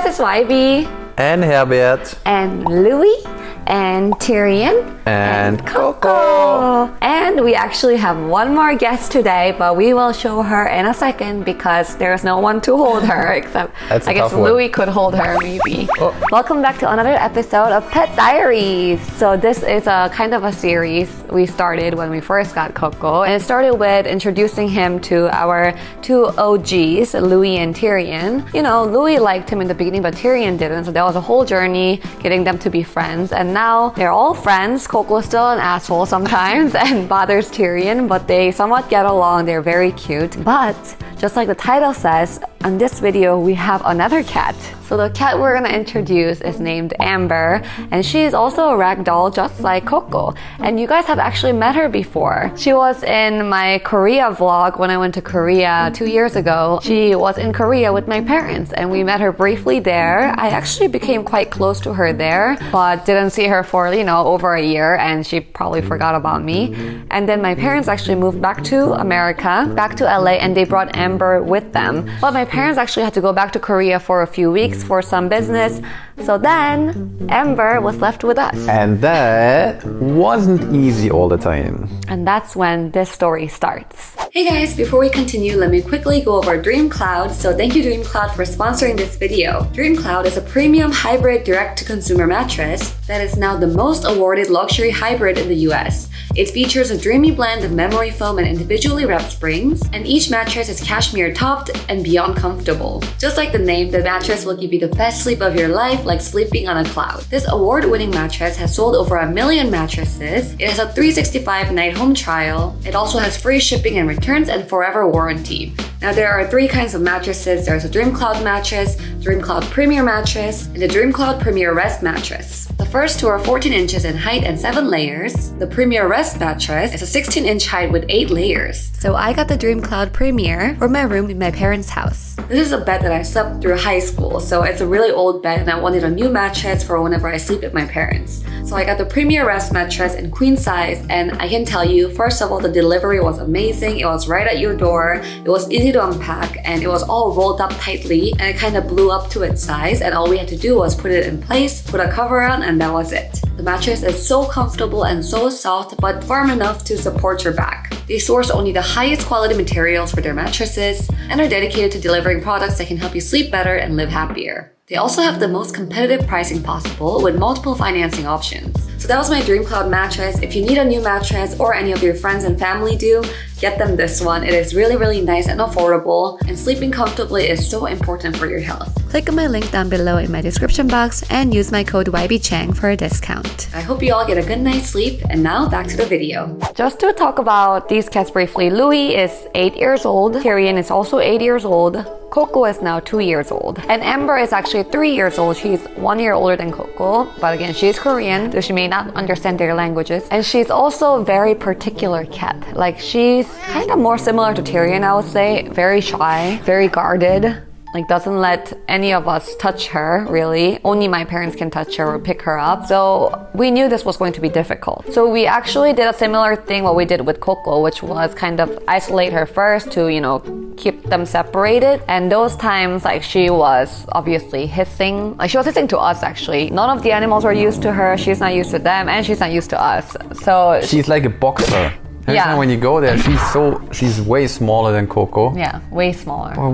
Guys, it's YB and Herbert and Louis and Tyrion and Coco. And we actually have one more guest today, but we will show her in a second because there's no one to hold her except I guess tough one. Louis could hold her maybe. Oh. Welcome back to another episode of Pet Diaries. So this is a kind of a series we started when we first got Coco, and it started with introducing him to our two OGs, Louis and Tyrion. You know, Louis liked him in the beginning, but Tyrion didn't, so there was a whole journey getting them to be friends. And now they're all friends. Coco's still an asshole sometimes and bothers Tyrion, but they somewhat get along. They're very cute. But just like the title says, on this video we have another cat. So the cat we're gonna introduce is named Amber, and she is also a ragdoll just like Coco. And you guys have actually met her before. She was in my Korea vlog when I went to Korea two years ago. She was in Korea with my parents, and we met her briefly there. I actually became quite close to her there, but didn't see her for you know over a year, and she probably forgot about me. And then my parents actually moved back to America, back to LA, and they brought Amber with them. But my parents actually had to go back to Korea for a few weeks for some business. So then Amber was left with us. and that wasn't easy all the time. And that's when this story starts. Hey guys, before we continue, let me quickly go over DreamCloud. So thank you DreamCloud for sponsoring this video. DreamCloud is a premium hybrid direct-to-consumer mattress that is now the most awarded luxury hybrid in the US. It features a dreamy blend of memory foam and individually wrapped springs, and each mattress is cashmere topped and beyond comfortable. Just like the name, the mattress will give you the best sleep of your life like sleeping on a cloud. This award-winning mattress has sold over a million mattresses. It has a 365 night home trial. It also has free shipping and returns and forever warranty. Now there are three kinds of mattresses. There's a Dream Cloud mattress, Dream Cloud Premier mattress, and the Dream Cloud Premier Rest mattress. The first two are 14 inches in height and 7 layers. The Premier Rest mattress is a 16 inch height with 8 layers. So I got the Dream Cloud Premier for my room in my parents' house. This is a bed that I slept through high school, so it's a really old bed and I wanted a new mattress for whenever I sleep with my parents. So I got the Premier Rest mattress in queen size and I can tell you, first of all, the delivery was amazing. It was right at your door. It was easy to unpack and it was all rolled up tightly and it kind of blew up to its size and all we had to do was put it in place, put a cover on and that was it. The mattress is so comfortable and so soft but firm enough to support your back. They source only the highest quality materials for their mattresses and are dedicated to delivering products that can help you sleep better and live happier. They also have the most competitive pricing possible with multiple financing options. So that was my DreamCloud mattress. If you need a new mattress or any of your friends and family do, get them this one. It is really, really nice and affordable, and sleeping comfortably is so important for your health. Click on my link down below in my description box and use my code YBChang for a discount. I hope you all get a good night's sleep, and now back to the video. Just to talk about these cats briefly, Louis is 8 years old, Tyrion is also 8 years old, Coco is now 2 years old, and Amber is actually 3 years old. She's 1 year older than Coco, but again, she's Korean, so she may not understand their languages. And she's also a very particular cat. Like, she's kind of more similar to Tyrion, I would say. Very shy, very guarded. Like doesn't let any of us touch her really. Only my parents can touch her or pick her up. So we knew this was going to be difficult. So we actually did a similar thing what we did with Coco, which was kind of isolate her first to, you know, keep them separated. And those times like she was obviously hissing. Like she was hissing to us actually. None of the animals were used to her. She's not used to them and she's not used to us. So She's like a boxer. Every Yeah. time when you go there, she's so she's way smaller than Coco. yeah, way smaller. Well,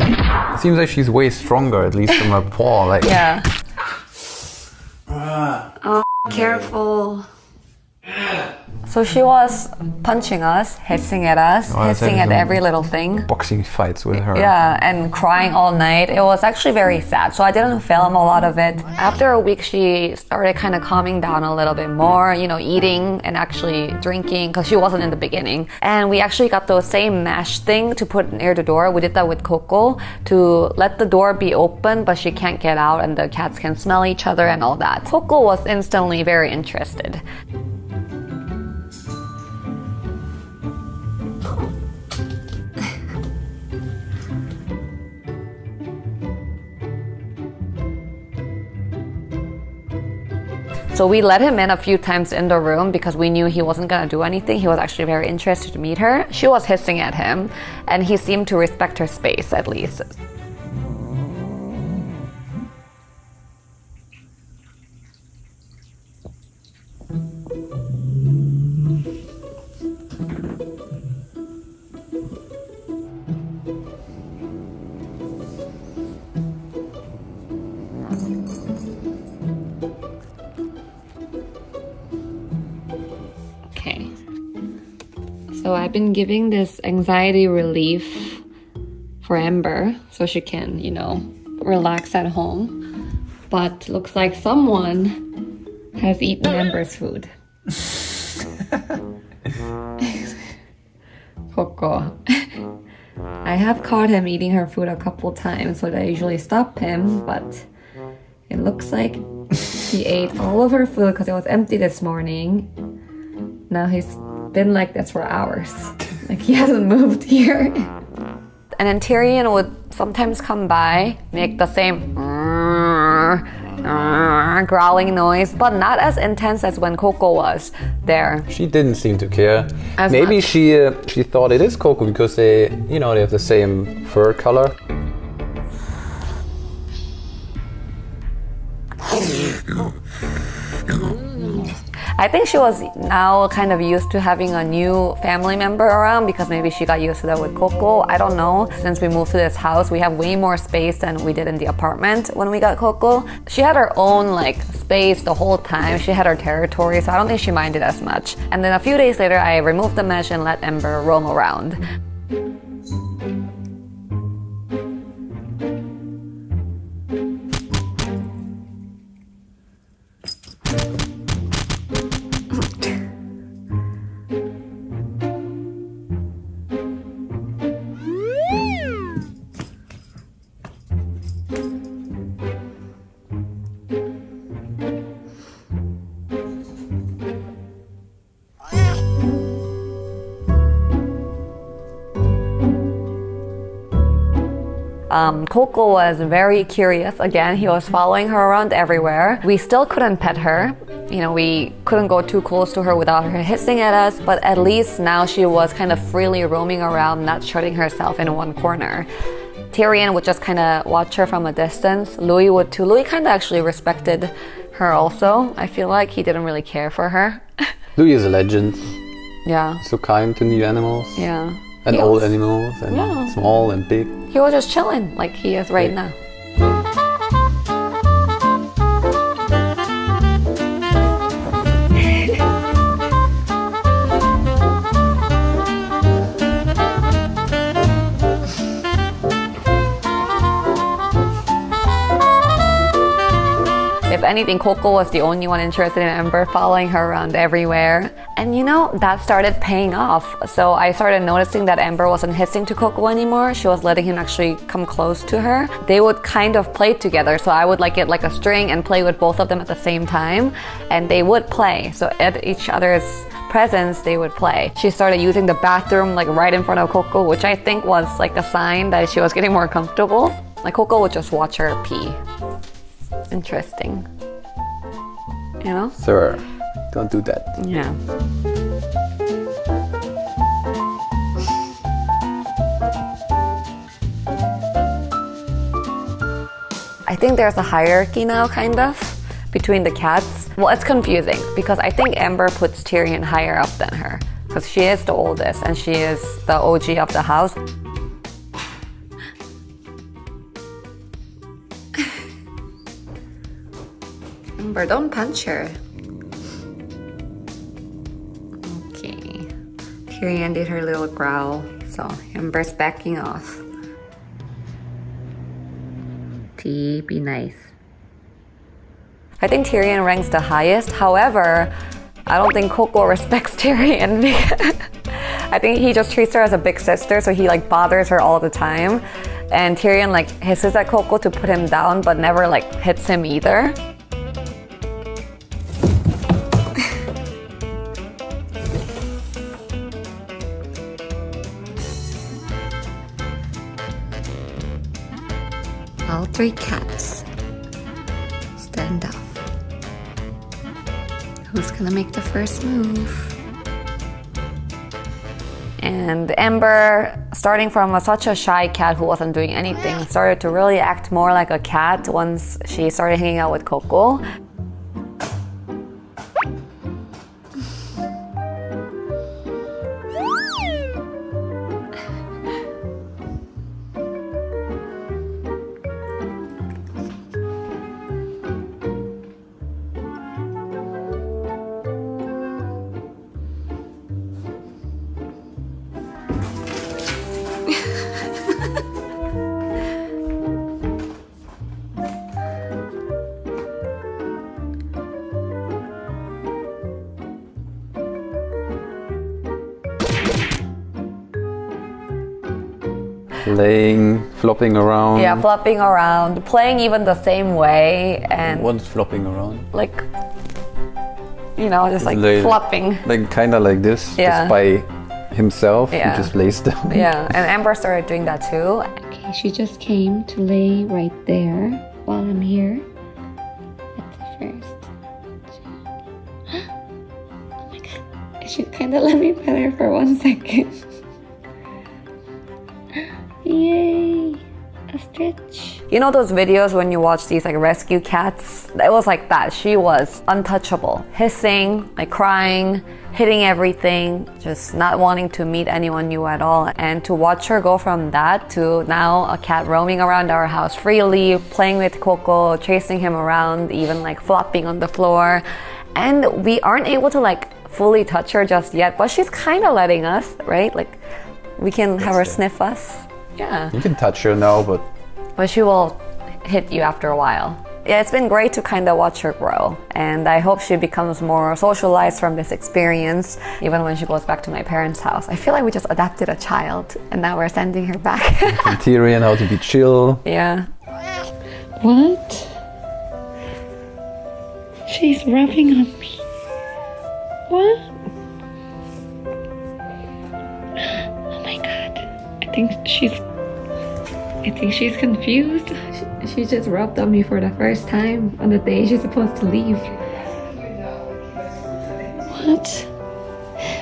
it seems like she's way stronger, at least from her paw. Like Yeah. Oh, careful. So she was punching us, hissing at us, Oh, hissing at every little thing. boxing fights with her. Yeah, and crying all night. It was actually very sad. So I didn't film a lot of it. After a week, she started kind of calming down a little bit more, you know, eating and actually drinking because she wasn't in the beginning. And we actually got the same mesh thing to put near the door. We did that with Coco to let the door be open, but she can't get out and the cats can smell each other and all that. Coco was instantly very interested. So we let him in a few times in the room because we knew he wasn't gonna do anything. He was actually very interested to meet her. She was hissing at him, and he seemed to respect her space at least. Been giving this anxiety relief for Amber so she can, you know, relax at home. But looks like someone has eaten Amber's food. Coco. I have caught him eating her food a couple times, so I usually stop him, but it looks like he ate all of her food because it was empty this morning. Now he's been like this for hours. Like he hasn't moved here. And then Tyrion would sometimes come by, make the same growling noise, but not as intense as when Coco was there. She didn't seem to care. As Maybe much. she uh, she thought it is Coco because they, you know, they have the same fur color. I think she was now kind of used to having a new family member around because maybe she got used to that with Coco. I don't know. Since we moved to this house, we have way more space than we did in the apartment when we got Coco. She had her own like space the whole time. She had her territory, so I don't think she minded as much. And then a few days later, I removed the mesh and let Amber roam around. Um, Coco was very curious. Again, he was following her around everywhere. We still couldn't pet her. You know, we couldn't go too close to her without her hissing at us, but at least now she was kind of freely roaming around, not shutting herself in one corner. Tyrion would just kind of watch her from a distance. Louis would too. Louis kind of actually respected her also. I feel like he didn't really care for her. Louis is a legend. Yeah. So kind to new animals. Yeah. And old animals and yeah. small and big. He was just chilling like he is right, right. now. Anything, Coco was the only one interested in Amber, following her around everywhere. And you know, that started paying off. So I started noticing that Amber wasn't hissing to Coco anymore. She was letting him actually come close to her. They would kind of play together. So I would like get like a string and play with both of them at the same time. And they would play. So at each other's presence, they would play. She started using the bathroom like right in front of Coco, which I think was like a sign that she was getting more comfortable. Like Coco would just watch her pee interesting. You know? Sir, don't do that. Yeah. I think there's a hierarchy now, kind of, between the cats. Well, it's confusing because I think Amber puts Tyrion higher up than her because she is the oldest and she is the OG of the house. Amber, don't punch her. Okay. Tyrion did her little growl, so Amber's backing off. T, be nice. I think Tyrion ranks the highest. However, I don't think Coco respects Tyrion. I think he just treats her as a big sister, so he like bothers her all the time. And Tyrion like hisses at Coco to put him down, but never like hits him either. All three cats stand up. Who's gonna make the first move? And Amber, starting from such a shy cat who wasn't doing anything, started to really act more like a cat once she started hanging out with Coco. Laying, flopping around. Yeah, flopping around, playing even the same way, and what's flopping around? Like, you know, just like lay, flopping. Like kind of like this, yeah. just by himself. Yeah. He just lays down. Yeah, and Amber started doing that too. Okay, she just came to lay right there while I'm here. That's the first. Oh my god, she kind of let me pet her for one second. Yay! A stitch. You know those videos when you watch these like rescue cats? It was like that. She was untouchable, hissing, like crying, hitting everything, just not wanting to meet anyone new at all. And to watch her go from that to now a cat roaming around our house freely, playing with Coco, chasing him around, even like flopping on the floor. And we aren't able to like fully touch her just yet, but she's kind of letting us, right? Like we can That's have her sniff us. Yeah. You can touch her now, but. But she will hit you after a while. Yeah, it's been great to kind of watch her grow, and I hope she becomes more socialized from this experience, even when she goes back to my parents' house. I feel like we just adopted a child, and now we're sending her back. From Tyrion, how to be chill. Yeah. What? She's rubbing on me. What? Think she's I think she's confused. She, she just rubbed on me for the first time on the day she's supposed to leave. What?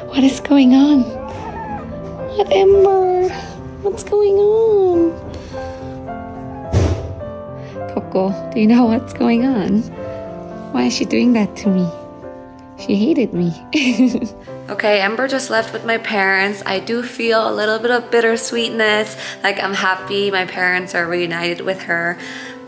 What is going on? What, Amber? What's going on? Coco, do you know what's going on? Why is she doing that to me? She hated me. okay, Amber just left with my parents. I do feel a little bit of bittersweetness. Like I'm happy my parents are reunited with her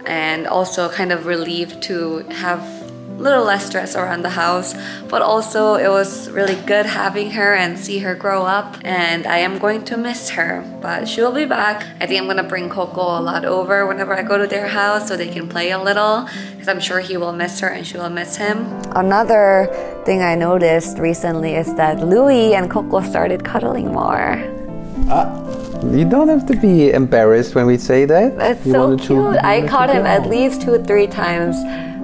and also kind of relieved to have little less stress around the house but also it was really good having her and see her grow up and I am going to miss her but she will be back I think I'm gonna bring Coco a lot over whenever I go to their house so they can play a little because I'm sure he will miss her and she will miss him another thing I noticed recently is that Louis and Coco started cuddling more uh you don't have to be embarrassed when we say that. That's you so cute. I caught him at least two, three times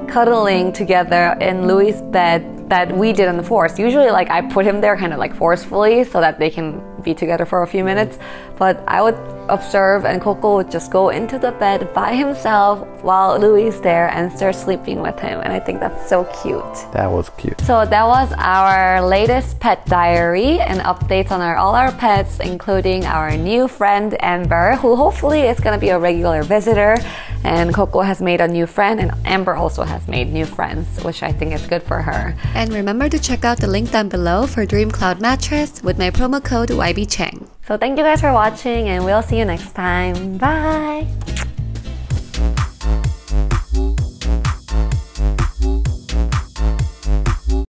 cuddling together in Louis' bed that we did in the forest. Usually, like I put him there kind of like forcefully so that they can be together for a few minutes. But I would observe, and Coco would just go into the bed by himself while Louis is there and start sleeping with him. And I think that's so cute. That was cute. So that was our latest pet diary and updates on our all our pets, including our new friend Amber, who hopefully is gonna be a regular visitor and Coco has made a new friend, and Amber also has made new friends, which I think is good for her. And remember to check out the link down below for Dream Cloud Mattress with my promo code YBChang. So thank you guys for watching, and we'll see you next time. Bye!